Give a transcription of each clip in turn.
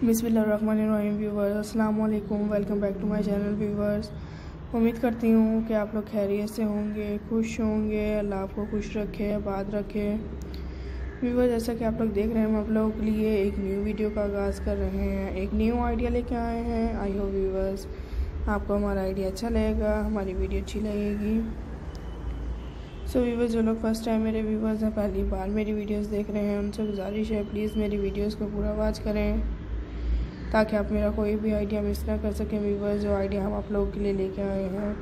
बिसमीम व्यूवर्स अस्सलाम वालेकुम back to my channel viewers. उम्मीद करती हूँ कि आप लोग खैरियत से होंगे खुश होंगे अल्लाह आपको खुश रखे आबाद रखे। व्यूवर्स जैसा कि आप लोग देख रहे हैं हम आप लोगों के लिए एक न्यू वीडियो का आगाज़ कर रहे हैं एक न्यू आइडिया लेके आए हैं। आई हो व्यूवर्स आपको हमारा आइडिया अच्छा लगेगा हमारी वीडियो अच्छी लगेगी। सो so, व्यूवर्स जो लोग फ़र्स्ट टाइम मेरे व्यूवर्स हैं पहली बार मेरी वीडियोस देख रहे हैं उनसे गुजारिश है प्लीज़ मेरी वीडियोस को पूरा वॉच करें। ताकि आप मेरा कोई भी आइडिया मिस ना कर सकें व्यूवर्स जो आइडिया हम आप लोगों के लिए लेके आए हैं।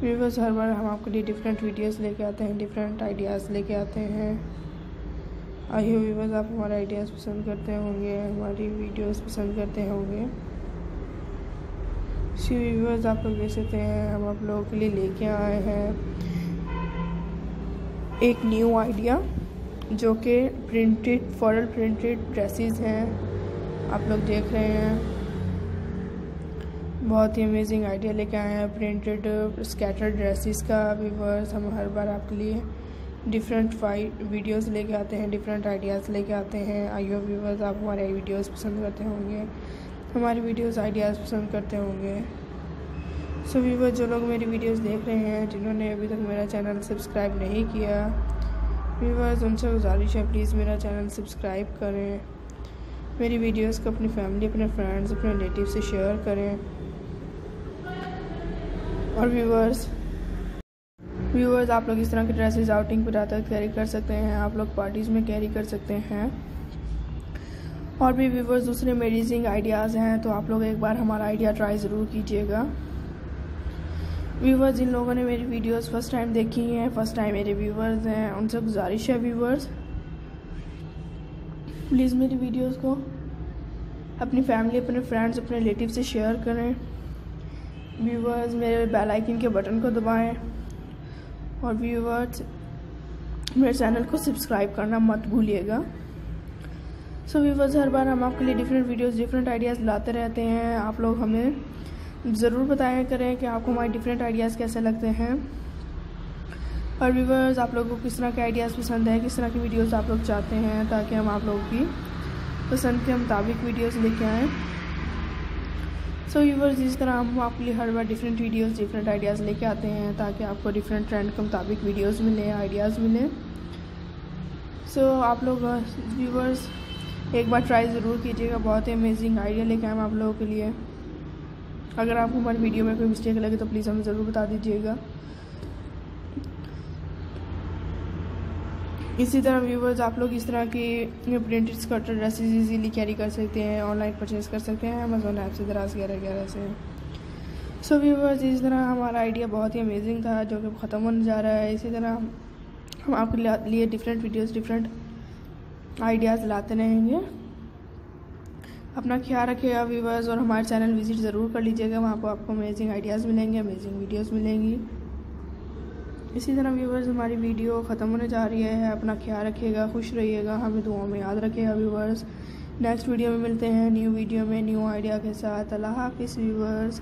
व्यूवर्स हर बार हम आपके लिए डिफरेंट वीडियोस लेके आते हैं डिफरेंट आइडियाज़ लेके आते हैं। आई हो व्यूवर्स आप हमारे आइडियाज़ पसंद करते होंगे, हमारी वीडियोस पसंद करते होंगे। सी व्यूवर्स आप लोग देख सकते हैं, हम आप लोगों के लिए लेके आए हैं। एक न्यू आइडिया जो कि प्रिंटेड फॉरल प्रिंटेड ड्रेसेस हैं। आप लोग देख रहे हैं। बहुत ही अमेजिंग आइडिया लेके आए हैं प्रिंटेड स्कैटर ड्रेसेस का व्यूवर्स हम हर बार आपके लिए डिफरेंट वीडियोस लेके आते हैं डिफरेंट आइडियाज़ लेके आते हैं। आइयो व्यूवर्स आप हमारे वीडियोस पसंद करते होंगे। हमारे वीडियोस आइडियाज़ पसंद करते होंगे। सो so, व्यूवर जो लोग मेरी वीडियोस देख रहे हैं जिन्होंने अभी तक मेरा चैनल सब्सक्राइब नहीं किया व्यूवर्स उनसे गुजारिश है प्लीज़ मेरा चैनल सब्सक्राइब करें। मेरी वीडियोस को अपनी फैमिली अपने फ्रेंड्स अपने रिलेटिव से शेयर करें। और व्यूवर्स व्यूवर्स आप लोग इस तरह के ड्रेसेस आउटिंग पर जाकर कैरी कर सकते हैं। आप लोग पार्टीज़ में कैरी कर सकते हैं। और भी व्यूवर्स दूसरे अमेजिंग आइडियाज़ हैं तो आप लोग एक बार हमारा आइडिया ट्राई ज़रूर कीजिएगा। व्यूवर्स जिन लोगों ने मेरी वीडियोस फ़र्स्ट टाइम देखी हैं फ़र्स्ट टाइम मेरे व्यूवर्स हैं, उनसे गुजारिश है व्यूवर्स प्लीज़ मेरी वीडियोस को अपनी फैमिली अपने फ्रेंड्स अपने रिलेटिव से शेयर करें। व्यूवर्स मेरे बेल आइकन के बटन को दबाएँ। और व्यूवर्स मेरे चैनल को सब्सक्राइब करना मत भूलिएगा। सो व्यूवर्स हर बार हम आपके लिए डिफरेंट वीडियोस डिफरेंट आइडियाज़ लाते रहते हैं। आप लोग हमें ज़रूर बताया करें कि आपको हमारे डिफरेंट आइडियाज़ कैसे लगते हैं। और व्यूवर्स आप लोगों को किस तरह के आइडियाज़ पसंद है किस तरह की वीडियोस आप लोग चाहते हैं ताकि हम आप लोगों की पसंद के मुताबिक वीडियोस लेके आएँ। सो व्यूवर्स इस तरह हम आपके लिए हर बार डिफरेंट वीडियोस डिफरेंट आइडियाज़ लेके आते हैं ताकि आपको डिफरेंट ट्रेंड के मुताबिक वीडियोज़ मिले आइडियाज़ मिले। सो so, आप लोग व्यूवर्स एक बार ट्राई ज़रूर कीजिएगा बहुत ही अमेजिंग आइडिया लेके आए हम आप लोगों के लिए। अगर आपको हमारी वीडियो में कोई मिस्टेक लगे तो प्लीज़ हमें ज़रूर बता दीजिएगा। इसी तरह व्यूवर्स आप लोग इस तरह की printed skirt dresses easily carry कर सकते हैं ऑनलाइन परचेज़ कर सकते हैं अमेजोन ऐप से दराज ग्यारह ग्यारह से। सो so, व्यूवर्स इस तरह हमारा आइडिया बहुत ही अमेजिंग था जो कि ख़त्म होने जा रहा है। इसी तरह हम आपके लिए डिफरेंट वीडियोस डिफरेंट आइडियाज़ लाते रहेंगे। अपना ख्याल रखिएगा व्यूवर्स और हमारे चैनल विज़िट ज़रूर कर लीजिएगा। वहाँ पर आपको अमेजिंग आइडियाज़ मिलेंगे अमेजिंग वीडियोज़ मिलेंगी। इसी तरह व्यूवर्स हमारी वीडियो ख़त्म होने जा रही है। अपना ख्याल रखिएगा, खुश रहिएगा। हमें दुआओं में याद रखिएगा व्यूवर्स नेक्स्ट वीडियो में मिलते हैं न्यू वीडियो में न्यू आइडिया के साथ। अल्लाह हाफिज़ व्यूवर्स